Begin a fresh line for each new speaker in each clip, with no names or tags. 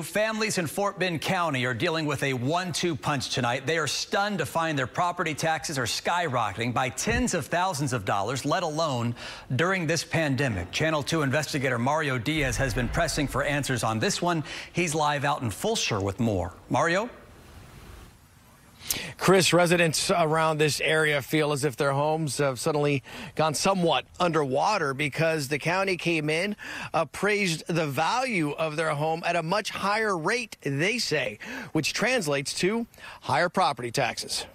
Families in Fort Bend County are dealing with a one-two punch tonight. They are stunned to find their property taxes are skyrocketing by tens of thousands of dollars, let alone during this pandemic. Channel 2 investigator Mario Diaz has been pressing for answers on this one. He's live out in Fulshear with more. Mario?
Chris, residents around this area feel as if their homes have suddenly gone somewhat underwater because the county came in, appraised the value of their home at a much higher rate, they say, which translates to higher property taxes.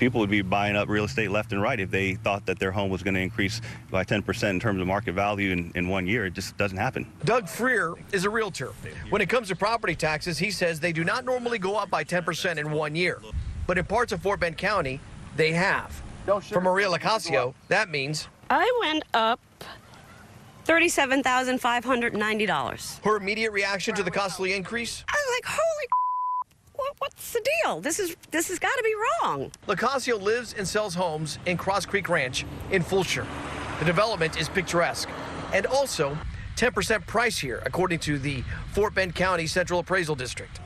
People would be buying up real estate left and right if they thought that their home was going to increase by 10% in terms of market value in, in one year. It just doesn't happen.
Doug Freer is a realtor. When it comes to property taxes, he says they do not normally go up by 10% in one year. But in parts of Fort Bend County, they have. For Maria Lacasio, that means.
I went up $37,590.
Her immediate reaction to the costly increase?
I was like, holy what's the deal? This is this has got to be wrong.
Lacasio lives and sells homes in Cross Creek Ranch in Fulshear. The development is picturesque and also 10% price here, according to the Fort Bend County Central Appraisal District.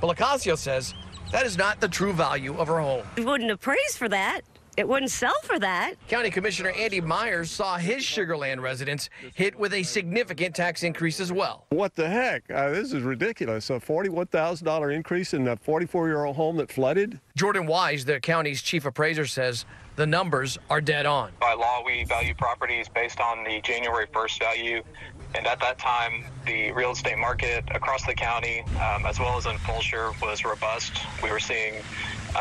But Lacasio says that is not the true value of her home.
We wouldn't appraise for that it wouldn't sell for that.
County Commissioner Andy Meyers saw his Sugarland residents hit with a significant tax increase as well.
What the heck? Uh, this is ridiculous. A $41,000 increase in a 44 year old home that flooded?
Jordan Wise, the county's chief appraiser, says the numbers are dead on.
By law, we value properties based on the January 1st value. And at that time, the real estate market across the county, um, as well as in Fulshear, was robust. We were seeing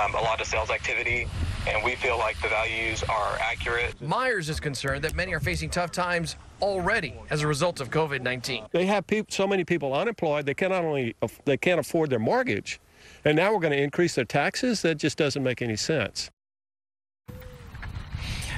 um, a lot of sales activity and we feel like the values are accurate.
Meyers is concerned that many are facing tough times already as a result of COVID-19.
They have people, so many people unemployed, they cannot only they can't afford their mortgage, and now we're going to increase their taxes. That just doesn't make any sense.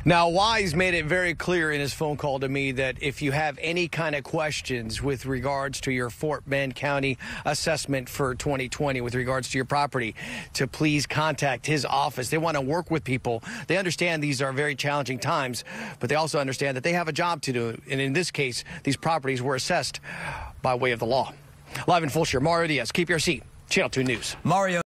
Now, Wise made it very clear in his phone call to me that if you have any kind of questions with regards to your Fort Bend County assessment for 2020, with regards to your property, to please contact his office. They want to work with people. They understand these are very challenging times, but they also understand that they have a job to do. And in this case, these properties were assessed by way of the law. Live in Fulshear, Mario Diaz, KPRC. Channel 2 News.
Mario.